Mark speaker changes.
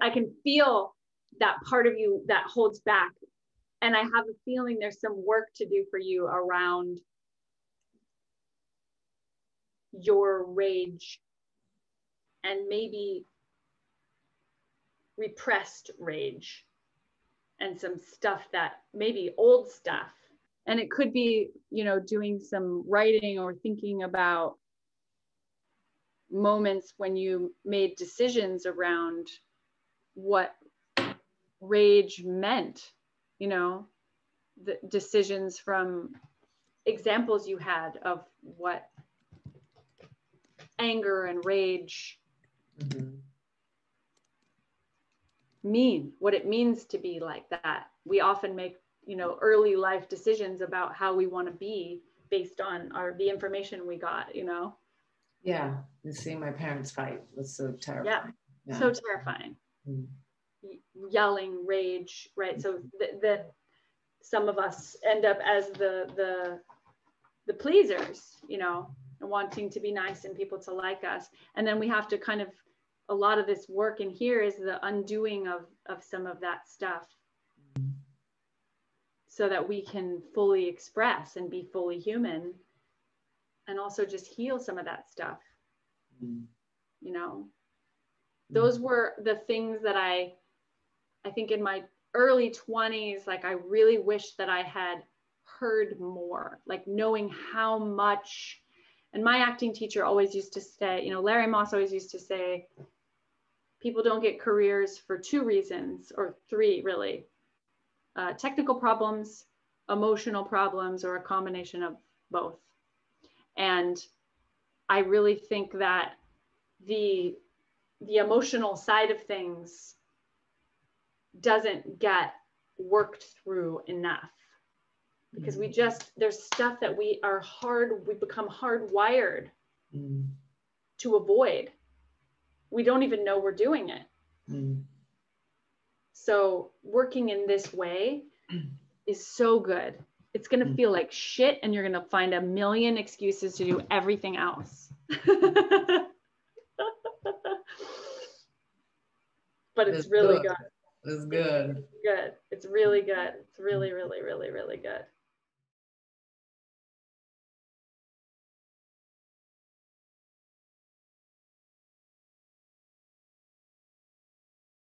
Speaker 1: I can feel that part of you that holds back. And I have a feeling there's some work to do for you around your rage and maybe repressed rage and some stuff that maybe old stuff and it could be you know doing some writing or thinking about moments when you made decisions around what rage meant you know the decisions from examples you had of what anger and rage mm-hmm. mean what it means to be like that we often make you know early life decisions about how we want to be based on our the information we got you know
Speaker 2: yeah and seeing my parents fight was so terrifying
Speaker 1: yeah, yeah. so terrifying. Yelling rage right? So that some of us end up as the the the pleasers you know and wanting to be nice and people to like us. And then we have to kind of a lot of this work in here is the undoing of of some of that stuff. So that we can fully express and be fully human and also just heal some of that stuff. Mm. you know. Those were the things that i i think in my early 20s like i really wish that i had heard more like knowing how much and my acting teacher always used to say you know larry moss always used to say people don't get careers for two reasons or three really uh, technical problems, emotional problems, or a combination of both. And I really think that the the emotional side of things doesn't get worked through enough because we mm. just there's stuff that we are hard we become hardwired mm. to avoid we don't even know we're doing it mm. So working in this way is so good. It's going to mm. feel like shit and you're going to find a million excuses to do everything else. but it's, it's really good.
Speaker 2: good. It's good.
Speaker 1: It's good. It's really good. It's really, really, really, really good.